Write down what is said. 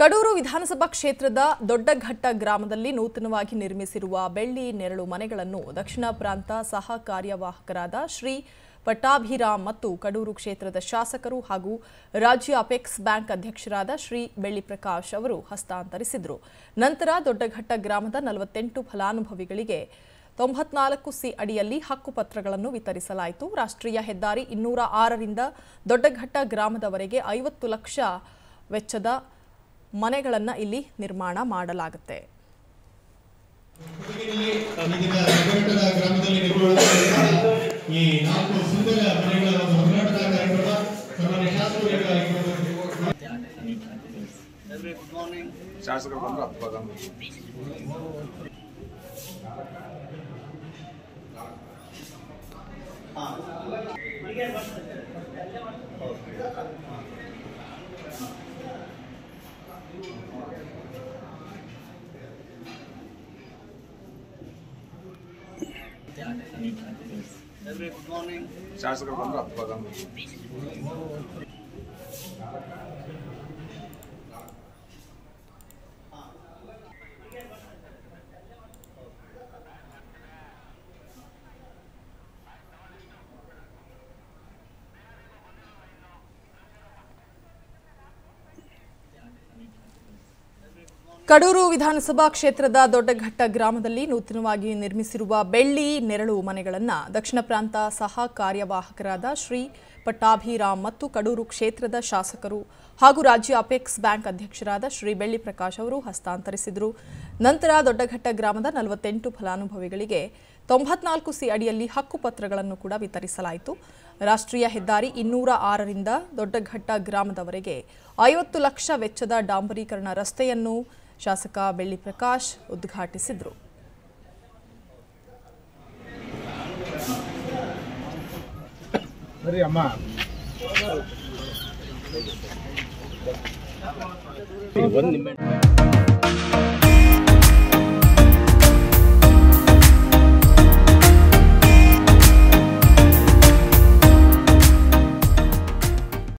ಕಡೂರು ವಿಧಾನಸಭಾ ಕ್ಷೇತ್ರದ ದೊಡ್ಡಘಟ್ಟ ಗ್ರಾಮದಲ್ಲಿ ನೂತನವಾಗಿ ನಿರ್ಮಿಸಿರುವ ಬೆಳ್ಳಿ ನೆರಳು ಮನೆಗಳನ್ನು ದಕ್ಷಿಣ ಪ್ರಾಂತ ಸಹ ಕಾರ್ಯವಾಹಕರಾದ ಶ್ರೀ ಪಟ್ಟಾಭಿರಾಮ್ ಮತ್ತು ಕಡೂರು ಕ್ಷೇತ್ರದ ಶಾಸಕರು ಹಾಗೂ ರಾಜ್ಯ ಅಪೆಕ್ಸ್ ಬ್ಯಾಂಕ್ ಅಧ್ಯಕ್ಷರಾದ ಶ್ರೀ ಬೆಳ್ಳಿ ಪ್ರಕಾಶ್ ಅವರು ಹಸ್ತಾಂತರಿಸಿದರು. ನಂತರ ದೊಡ್ಡಘಟ್ಟ ಗ್ರಾಮದ ನಲವತ್ತೆಂಟು ಫಲಾನುಭವಿಗಳಿಗೆ ತೊಂಬತ್ನಾಲ್ಕು ಸಿ ಅಡಿಯಲ್ಲಿ ಹಕ್ಕುಪತ್ರಗಳನ್ನು ವಿತರಿಸಲಾಯಿತು. ರಾಷ್ಟ್ರೀಯ ಹೆದ್ದಾರಿ ಇನ್ನೂರ ಆರರಿಂದ ದೊಡ್ಡಘಟ್ಟ ಗ್ರಾಮದವರೆಗೆ ಐವತ್ತು ಲಕ್ಷ ವೆಚ್ಚದ ಮನೆಗಳನ್ನು ಇಲ್ಲಿ ನಿರ್ಮಾಣ ಮಾಡಲಾಗುತ್ತೆ. ಶಾಸಕರು ನಗರಘಟ್ಟದ ಹಬ್ಬ ನಿರ್ಮಾಣವಾಗಿರುವ గుడ్ మార్నింగ్ శాసకుడు ಕಡೂರು ವಿಧಾನಸಭಾ ಕ್ಷೇತ್ರದ ದೊಡ್ಡಘಟ್ಟ ಗ್ರಾಮದಲ್ಲಿ ನೂತನವಾಗಿ ನಿರ್ಮಿಸಿರುವ ಬೆಳ್ಳಿ ನೆರಳು ಮನೆಗಳನ್ನು ದಕ್ಷಿಣ ಪ್ರಾಂತ ಸಹ ಕಾರ್ಯವಾಹಕರಾದ ಶ್ರೀ ಪಟ್ಟಾಭಿರಾಮ್ ಮತ್ತು ಕಡೂರು ಕ್ಷೇತ್ರದ ಶಾಸಕರು ಹಾಗೂ ರಾಜ್ಯ ಅಪೆಕ್ಸ್ ಬ್ಯಾಂಕ್ ಅಧ್ಯಕ್ಷರಾದ ಶ್ರೀ ಬೆಳ್ಳಿ ಪ್ರಕಾಶ್ ಅವರು ಹಸ್ತಾಂತರಿಸಿದರು. ನಂತರ ದೊಡ್ಡಘಟ್ಟ ಗ್ರಾಮದ ನಲವತ್ತೆಂಟು ಫಲಾನುಭವಿಗಳಿಗೆ ತೊಂಬತ್ನಾಲ್ಕು ಸಿ ಅಡಿಯಲ್ಲಿ ಹಕ್ಕುಪತ್ರಗಳನ್ನು ಕೂಡ ವಿತರಿಸಲಾಯಿತು. ರಾಷ್ಟ್ರೀಯ ಹೆದ್ದಾರಿ ಇನ್ನೂರ ಆರರಿಂದ ದೊಡ್ಡಘಟ್ಟ ಗ್ರಾಮದವರೆಗೆ ಐವತ್ತು ಲಕ್ಷ ವೆಚ್ಚದ ಡಾಂಬರೀಕರಣ ರಸ್ತೆಯನ್ನು ಶಾಸಕ ಬೆಳ್ಳಿ ಪ್ರಕಾಶ್ ಉದ್ಘಾಟಿಸಿದರು. ಸರಿ ಅಮ್ಮ. ಒಂದು